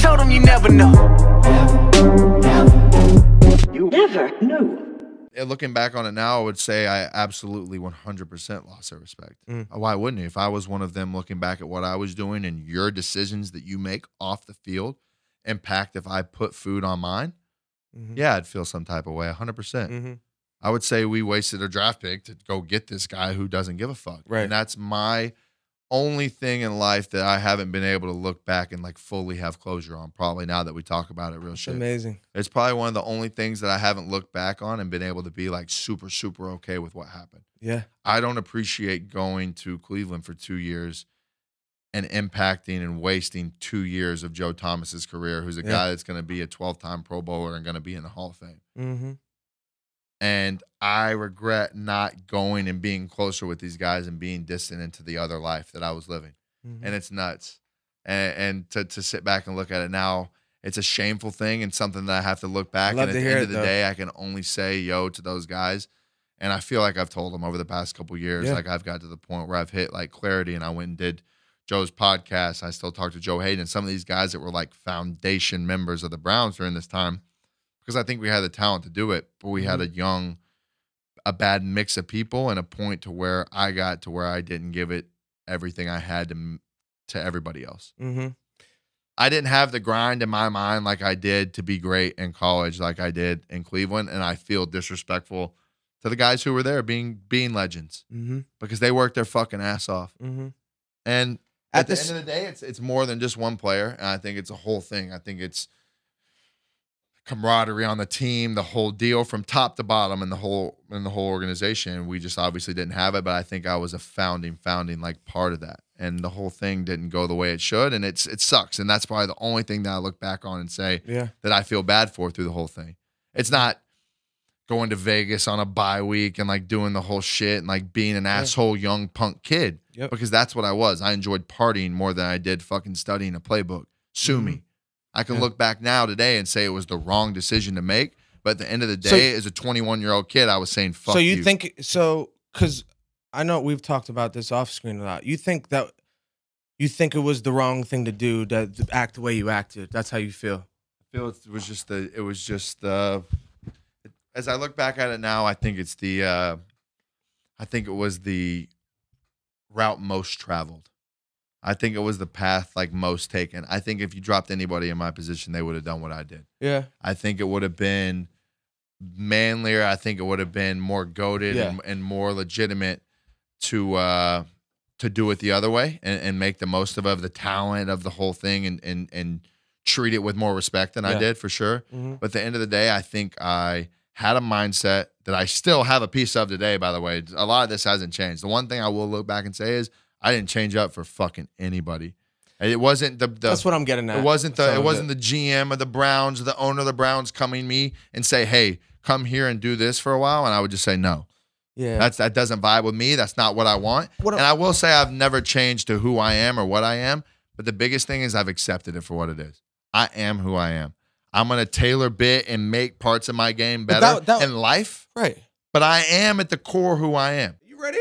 told him you never know. You never knew. Yeah, looking back on it now, I would say I absolutely 100% lost their respect. Mm. Uh, Why wouldn't you? If I was one of them looking back at what I was doing and your decisions that you make off the field impact if I put food on mine, Mhm. yeah, I'd feel some type of way, 100%. Mhm. I would say we wasted a draft pick to go get this guy who doesn't give a fuck. Right. And that's my only thing in life that I haven't been able to look back and like fully have closure on, probably now that we talk about it real It's shit. amazing. It's probably one of the only things that I haven't looked back on and been able to be like super, super okay with what happened. Yeah. I don't appreciate going to Cleveland for two years and impacting and wasting two years of Joe Thomas's career, who's a Yeah. guy that's going to be a 12 time Pro Bowler and going to be in the Hall of Fame. Mm-hmm. And I regret not going and being closer with these guys and being distant into the other life that I was living. Mm-hmm. And it's nuts. And, and to, to sit back and look at it now, it's a shameful thing and something that I have to look back. and at the end it, of the though. day, I can only say yo to those guys. And I feel like I've told them over the past couple years, Yeah. like I've got to the point where I've hit like clarity and I went and did Joe's podcast. I still talk to Joe Haden and some of these guys that were like foundation members of the Browns during this time because I think we had the talent to do it, but we had a Mm-hmm. young, a bad mix of people and a point to where I got to where I didn't give it everything I had to to everybody else. Mm-hmm. I didn't have the grind in my mind like I did to be great in college, like I did in Cleveland, and I feel disrespectful to the guys who were there being being legends Mm-hmm. because they worked their fucking ass off. Mm-hmm. And at, At the this- end of the day, it's it's more than just one player, and I think it's a whole thing. I think it's camaraderie on the team, the whole deal from top to bottom, and the whole and the whole organization. We just obviously didn't have it, but I think I was a founding founding like part of that, and the whole thing didn't go the way it should, and it's it sucks, and that's probably the only thing that I look back on and say Yeah. that I feel bad for through the whole thing. It's not going to Vegas on a bye week and like doing the whole shit and like being an asshole young punk kid Yep. because that's what I was. I enjoyed partying more than I did fucking studying a playbook. Sue mm-hmm. me. I can. Yeah. look back now today and say it was the wrong decision to make. But at the end of the day, So- as a 21 year old kid, I was saying, fuck so you, you. think so? Because I know we've talked about this off screen a lot. You think that you think it was the wrong thing to do to, to act the way you acted. That's how you feel. I feel it was just the it was just the as I look back at it now, I think it's the uh I think it was the route most traveled. I think it was the path like most taken. I think if you dropped anybody in my position, they would have done what I did. Yeah. I think it would have been manlier. I think it would have been more goaded Yeah. and, and more legitimate to uh to do it the other way and, and make the most of, of the talent of the whole thing and and and treat it with more respect than I did for sure. Mm-hmm. But at the end of the day, I think I had a mindset that I still have a piece of today, by the way. A lot of this hasn't changed. The one thing I will look back and say is I didn't change up for fucking anybody. It wasn't the, the That's what I'm getting at. it wasn't the Some it wasn't the GM of the Browns, the owner of the Browns coming me and say, "Hey, come here and do this for a while," and I would just say no. Yeah. That's that doesn't vibe with me. That's not what I want. What and I will say I've never changed to who I am or what I am. But the biggest thing is I've accepted it for what it is. I am who I am. I'm gonna tailor bit and make parts of my game better that- that- in life. right. But I am at the core who I am. You ready?